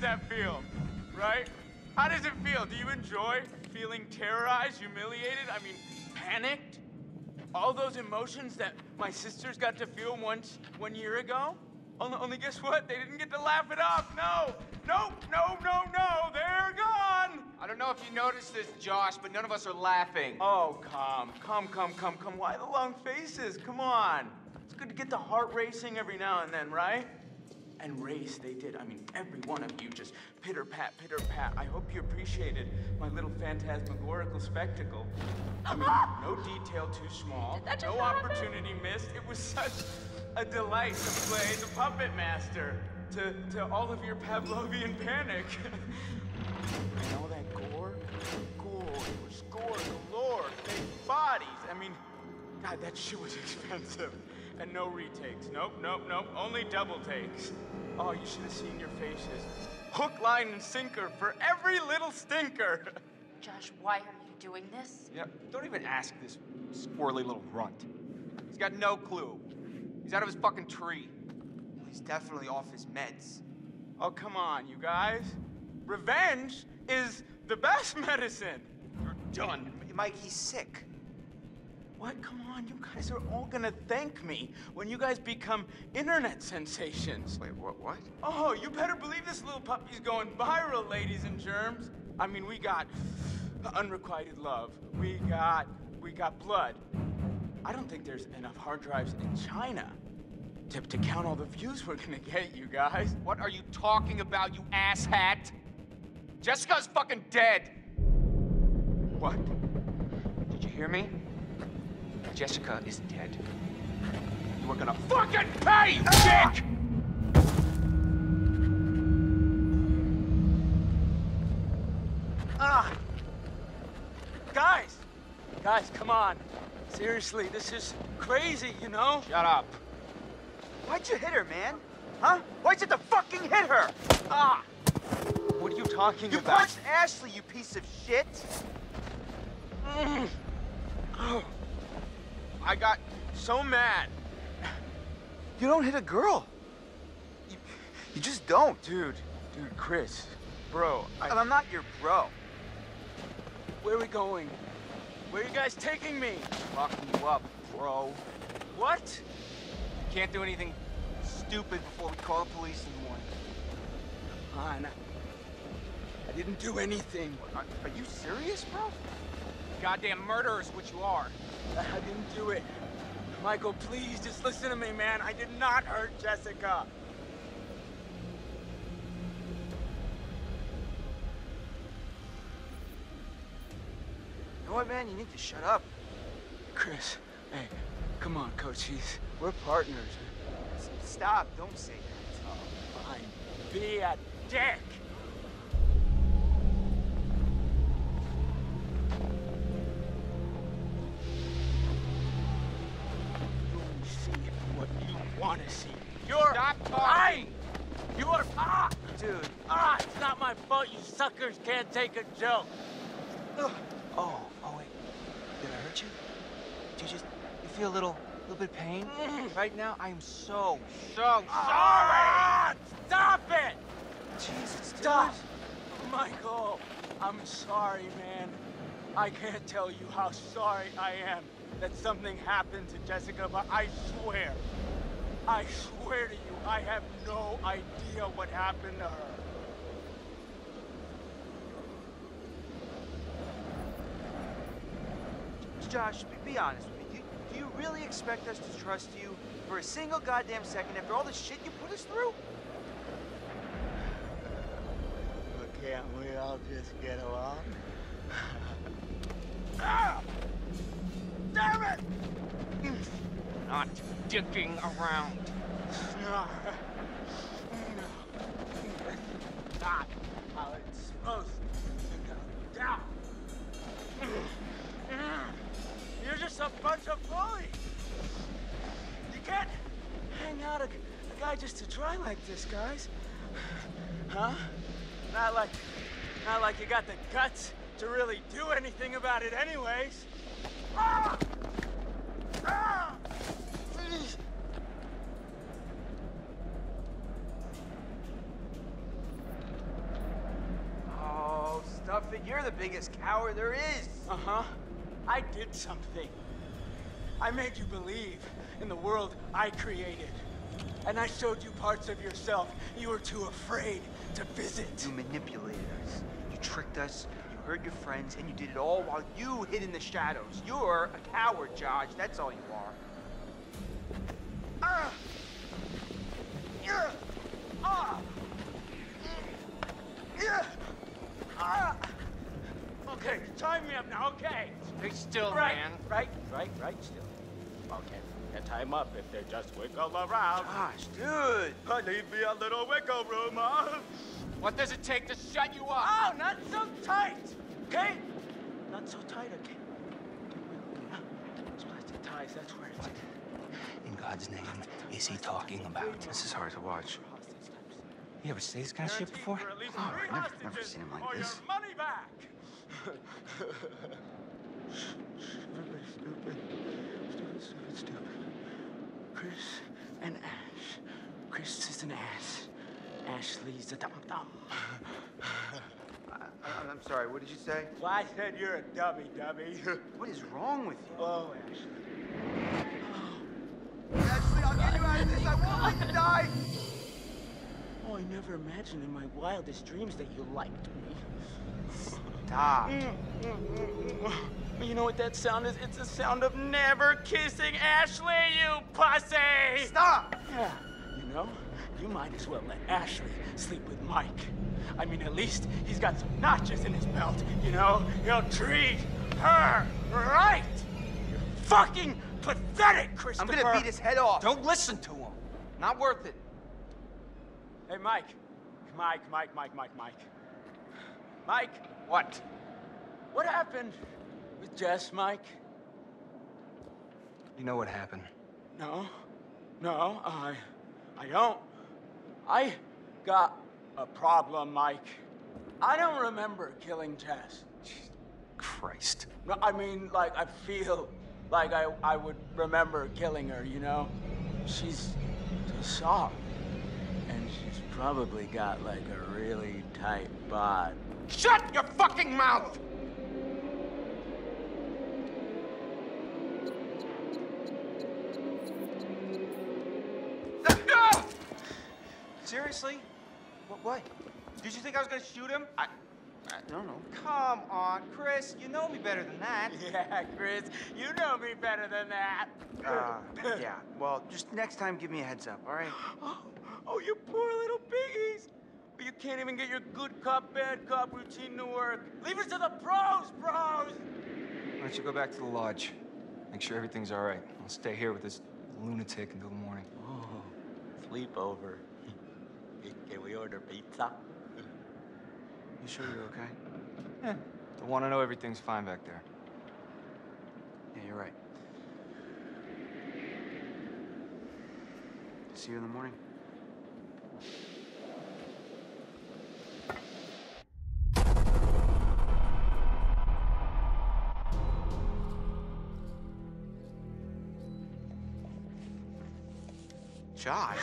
does that feel? Right? How does it feel? Do you enjoy feeling terrorized, humiliated? I mean, panicked? All those emotions that my sisters got to feel once, one year ago? Only, only guess what? They didn't get to laugh it off. No, no, no, no, no. They're gone. I don't know if you noticed this, Josh, but none of us are laughing. Oh, come, come, come, come, come. Why the long faces? Come on. It's good to get the heart racing every now and then, right? And race they did. I mean, every one of you just pitter pat, pitter pat. I hope you appreciated my little phantasmagorical spectacle. I mean, no detail too small, no opportunity missed. It was such a delight to play the puppet master to, to all of your Pavlovian panic. and all that gore, gore, it was gore galore, fake bodies. I mean, God, that shit was expensive. And no retakes. Nope, nope, nope. Only double takes. Oh, you should have seen your faces. Hook, line, and sinker for every little stinker. Josh, why are you doing this? Yeah, don't even ask this squirrely little runt. He's got no clue. He's out of his fucking tree. He's definitely off his meds. Oh, come on, you guys. Revenge is the best medicine. You're done. Mike, he's sick. What? Come on, you guys are all gonna thank me when you guys become internet sensations. Wait, what? What? Oh, you better believe this little puppy's going viral, ladies and germs. I mean, we got unrequited love. We got, we got blood. I don't think there's enough hard drives in China to, to count all the views we're gonna get, you guys. What are you talking about, you asshat? Jessica's fucking dead. What? Did you hear me? Jessica is dead. You are gonna fucking pay, dick! Ah! Guys! Guys, come on. Seriously, this is crazy, you know? Shut up. Why'd you hit her, man? Huh? Why'd you have to fucking hit her? Ah! What are you talking You about? You punched Ashley, you piece of shit! Mm. Oh. I got so mad. You don't hit a girl. You, you just don't. Dude, dude, Chris, bro, And I, I'm not your bro. where are we going? Where are you guys taking me? Locking you up, bro. What? You Can't do anything stupid before we call the police in the morning. Come on. I didn't do anything. Are, are you serious, bro? Goddamn murderer is what you are. I didn't do it. Michael, please, just listen to me, man. I did not hurt Jessica. You know what, man? You need to shut up. Chris, hey, come on, coach. He's, we're partners. Stop. Don't say that. Oh, fine. Be a dick. Lying. You are ah Dude. ah. It's not my fault. You suckers can't take a joke. Oh, oh wait. Did I hurt you? Did you just, you feel a little, a little bit of pain right now? I am so, so sorry. Ah, stop it! Jesus, dude. Stop! Michael, I'm sorry, man. I can't tell you how sorry I am that something happened to Jessica, but I swear, I swear to you, I have no idea what happened to her. Josh, be, be honest with me. Do, do you really expect us to trust you for a single goddamn second after all the shit you put us through? But can't we all just get along? ah! Damn it! Not dicking around. You're just a bunch of bullies. You can't hang out a, guy just to try like this, guys. Huh? Not like, not like you got the guts to really do anything about it anyways. Ah! It. You're the biggest coward there is. Uh-huh. I did something. I made you believe in the world I created. And I showed you parts of yourself you were too afraid to visit. You manipulated us. You tricked us. You hurt your friends, and you did it all while you hid in the shadows. You're a coward, Josh. That's all you are. Ah! Yeah! Ah! Yeah! Ah! Okay, tie me up now, okay? Stay still, Right, man. right, right, right, still. Okay, can tie them up if they just wiggle around. Gosh, dude. I need me a little wiggle room, huh? What does it take to shut you up? Oh, not so tight, okay? Not so tight, okay? Those plastic ties, that's where it's... In God's name, is he talking about? This is hard to watch. You ever see this kind of shit before? For at least Oh, three I've never, never seen him like or this. your money. Stupid, stupid, stupid, stupid, stupid. Chris and Ash. Chris is an ass. Ashley's a dum dum. I, I'm sorry, what did you say? Well, I said you're a dummy, dummy. What is wrong with you? oh, Ashley. Ashley, I'll get you out of this. I won't let you die. Oh, I never imagined in my wildest dreams that you liked me. Stop. Mm, mm, mm, You know what that sound is? It's the sound of never kissing Ashley, you pussy! Stop. Yeah, you know, you might as well let Ashley sleep with Mike. I mean, at least he's got some notches in his belt, you know? He'll treat her right! You're fucking pathetic, Christopher! I'm gonna beat his head off. Don't listen to him. Not worth it. Hey, Mike. Mike, Mike, Mike, Mike, Mike. Mike, What? what happened with Jess, Mike? You know what happened? No, no, I, I don't. I got a problem, Mike. I don't remember killing Jess. Christ. No, I mean, like, I feel like I, I would remember killing her, you know? She's so soft. And she's probably got, like, a really tight bod. Shut your fucking mouth! Seriously? What? What? Did you think I was gonna shoot him? I, I don't know. Come on, Chris. You know me better than that. Yeah, Chris, you know me better than that. Uh, yeah. Well, just next time, give me a heads up. All right. Oh, oh, you poor little piggies. You can't even get your good cop, bad cop routine to work. Leave it to the pros, bros. Why don't you go back to the lodge? Make sure everything's all right. I'll stay here with this lunatic until the morning. Oh, sleepover. Can we order pizza? You sure you're okay? Yeah. I want to know everything's fine back there. Yeah, you're right. See you in the morning. Josh.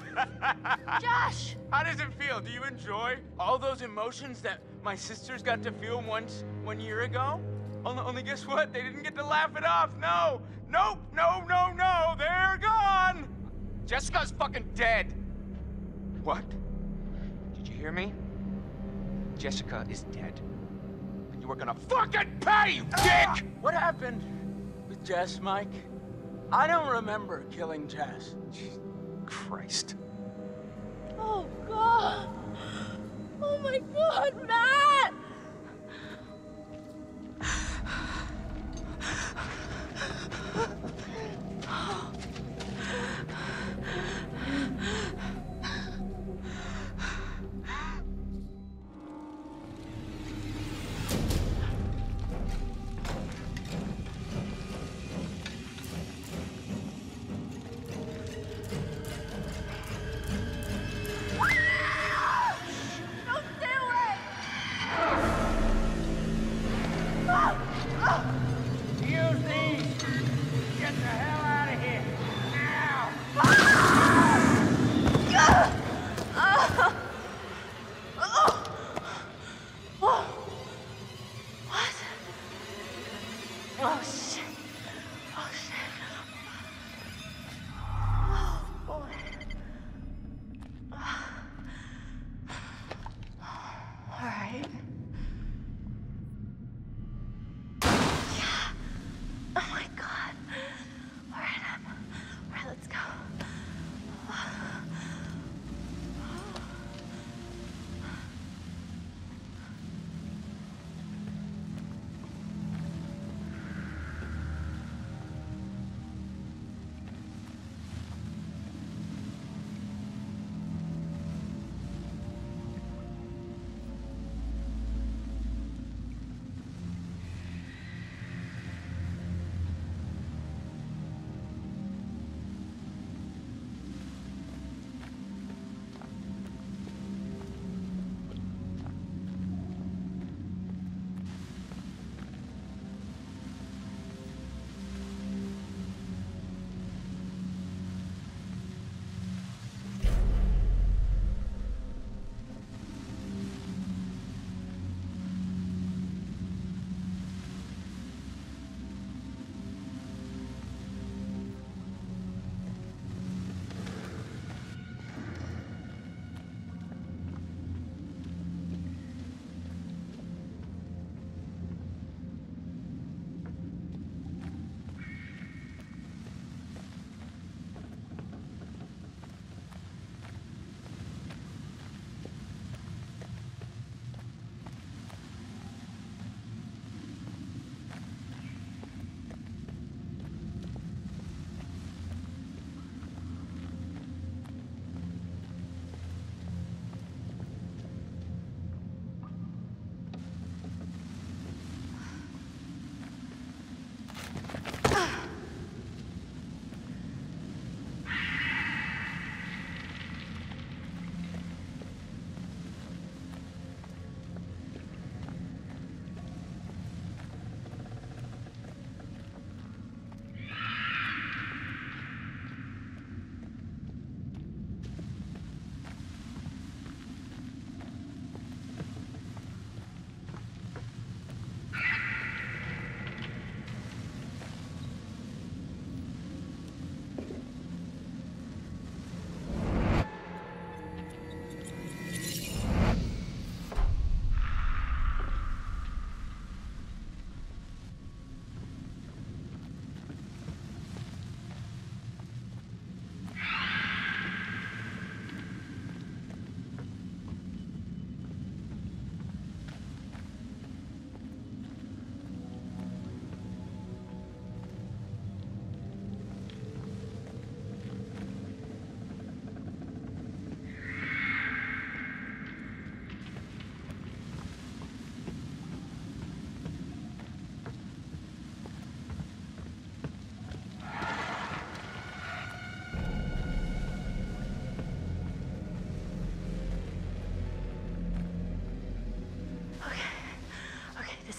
Josh! How does it feel? Do you enjoy all those emotions that my sisters got to feel once one year ago? Only, only guess what? They didn't get to laugh it off. No, nope, no, no, no. They're gone. Jessica's fucking dead. What? Did you hear me? Jessica is dead. And you were gonna fucking pay, you dick! What happened with Jess, Mike? I don't remember killing Jess. Christ. Oh, God! Oh, my God, Matt!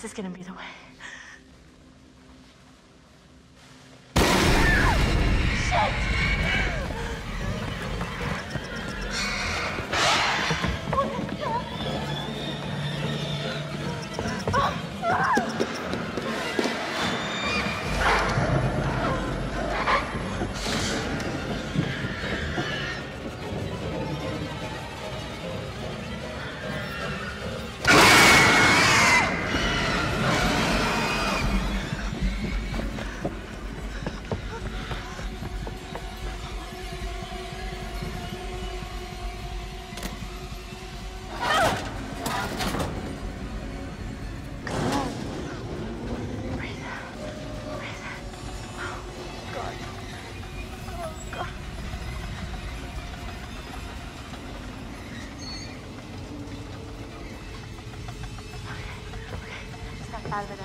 This is gonna be the way. Álvarez.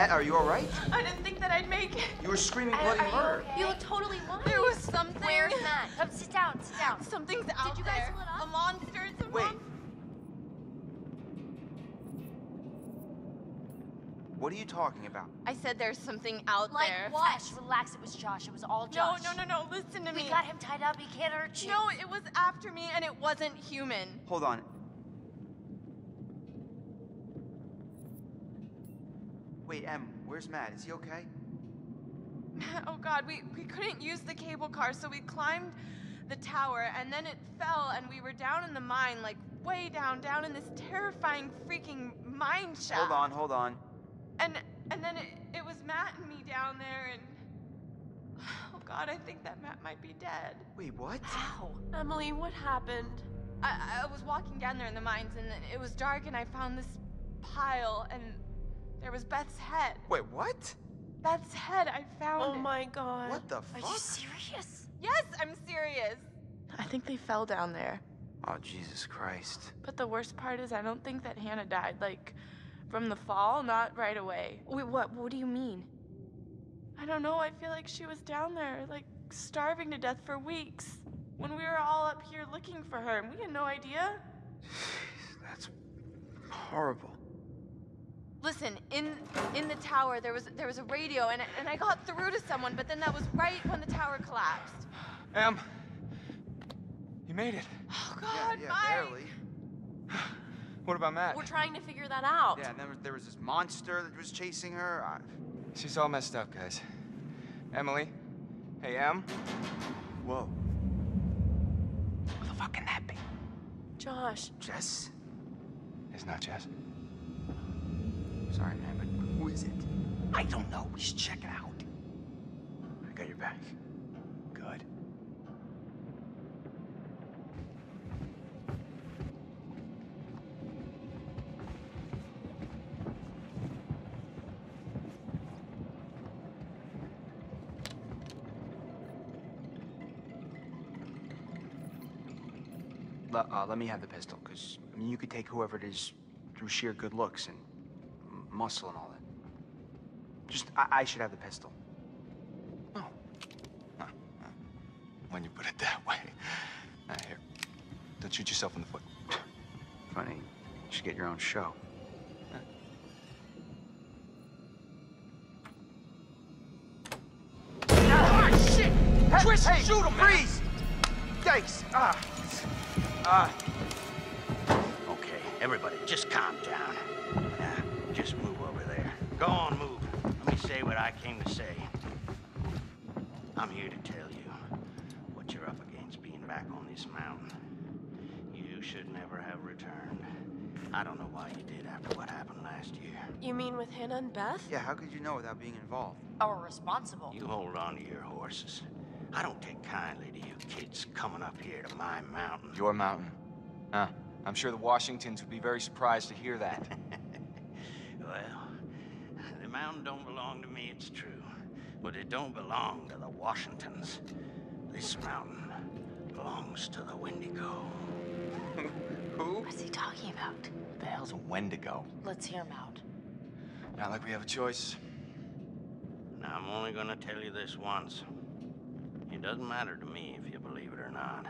Eh, are you all right? I didn't think that I'd make it. You were screaming bloody murder. You look totally fine. There was something. Where's Matt? Come sit down, sit down. Something's out you guys there. split up? A monster. It's a Wait. mon- What are you talking about? I said there's something out Like there. what? Relax, it was Josh. It was all Josh. no, no, no. No, listen to We me. We got him tied up. He can't hurt you. No, it was after me and it wasn't human. Hold on. Wait, Em, where's Matt? Is he okay? Oh god, we, we couldn't use the cable car, so we climbed the tower and then it fell and we were down in the mine, like way down, down in this terrifying freaking mine shaft. Hold on, hold on. And and then it, it was Matt and me down there and oh god, I think that Matt might be dead. Wait, what? How? Emily, what happened? I, I was walking down there in the mines and it was dark and I found this pile and there was Beth's head. Wait, what? Beth's head, I found Oh it. my god. What the Are you serious? Yes, I'm serious. I think they fell down there. Oh, Jesus Christ. But the worst part is I don't think that Hannah died, like, from the fall, not right away. Wait, what? What do you mean? I don't know. I feel like she was down there, like, starving to death for weeks. When we were all up here looking for her, and we had no idea. That's horrible. Listen, in in the tower there was there was a radio, and and I got through to someone, but then that was right when the tower collapsed. Em, you made it. Oh Yeah, God, yeah, Mike. barely. What about Matt? We're trying to figure that out. Yeah, and then there was this monster that was chasing her. I... She's all messed up, guys. Emily? Hey, Em? Whoa. Who the fuck can that be? Josh, Jess? It's not Jess. Sorry, man, but who is it? I don't know. We should check it out. I got your back. Good. Uh, let me have the pistol, because, I mean, you could take whoever it is through sheer good looks and muscle and all that. Just, I, I should have the pistol. Oh. Huh, huh. When you put it that way. Now, here. Don't shoot yourself in the foot. Funny, you should get your own show. Ah, shit! Hey, Twist, hey, shoot 'em, man. freeze! Yikes! Ah, ah. Okay, everybody, just calm down. Now, just move over there. Go on, move. Let me say what I came to say. I'm here to tell you what you're up against being back on this mountain. You should never have returned. I don't know why you did after what happened last year. you mean with Hannah and Beth? Yeah, how could you know without being involved? Or responsible. You hold on to your horses. I don't take kindly to you kids coming up here to my mountain. Your mountain. Huh. I'm sure the Washingtons would be very surprised to hear that. Well, the mountain don't belong to me, it's true. But it don't belong to the Washingtons. This mountain belongs to the Wendigo. Who? What's he talking about? The hell's a Wendigo? Let's hear him out. Not like we have a choice. Now, I'm only gonna tell you this once. It doesn't matter to me if you believe it or not.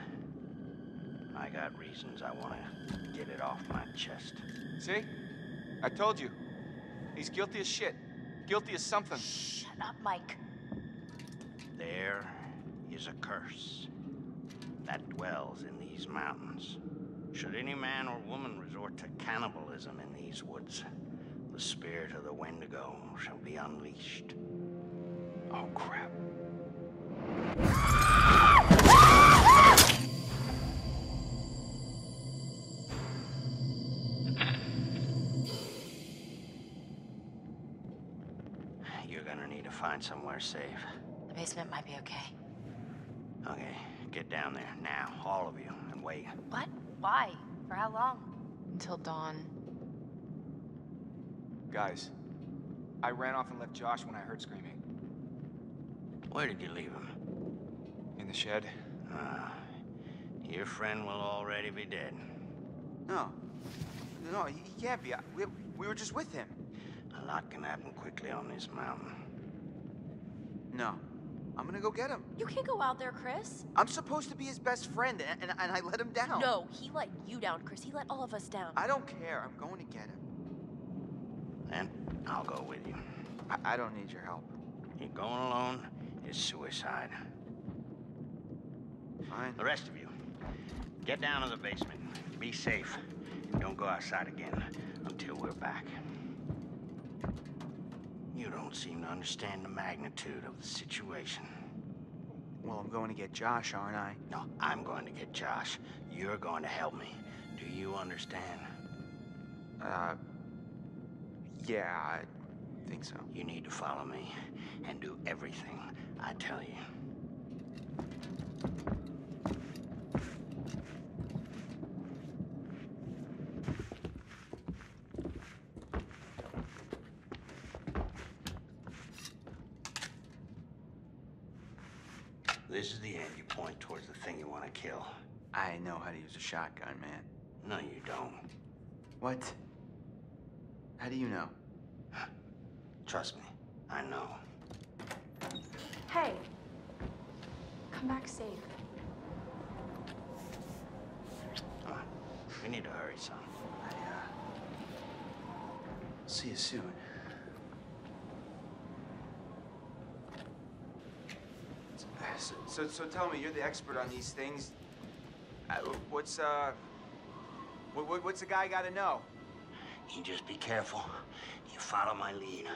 I got reasons I wanna get it off my chest. See? I told you. He's guilty as shit. Guilty as something. Shut up, Mike. There is a curse that dwells in these mountains. Should any man or woman resort to cannibalism in these woods, the spirit of the Wendigo shall be unleashed. Oh, crap. You're gonna need to find somewhere safe. The basement might be okay. Okay, get down there now, all of you, and wait. What? Why? For how long? Until dawn. Guys, I ran off and left Josh when I heard screaming. Where did you leave him? In the shed? Ah, your friend will already be dead. No. No, he he can't be. We, we were just with him. A lot can happen quickly on this mountain. No. I'm gonna go get him. You can't go out there, Chris. I'm supposed to be his best friend, and, and, and I let him down. No, he let you down, Chris. He let all of us down. I don't care. I'm going to get him. Then I'll go with you. I, I don't need your help. You're going alone is suicide. Fine. The rest of you, get down to the basement. Be safe. Don't go outside again until we're back. You don't seem to understand the magnitude of the situation. Well, I'm going to get Josh, aren't I? No, I'm going to get Josh. You're going to help me. Do you understand? Uh. Yeah, I think so. You need to follow me and do everything I tell you. This is the end you point towards the thing you want to kill. I know how to use a shotgun, man. No, you don't. What? How do you know? Trust me, I know. Hey, come back safe. Come on. We need to hurry, son. I, uh. See you soon. So, so, tell me, you're the expert on these things. Uh, what's, uh. What, what, what's a guy gotta know? You just be careful. You follow my lead.